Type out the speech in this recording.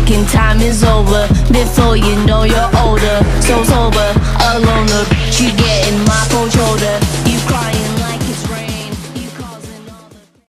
taking time is over before you know you're older. So, sober.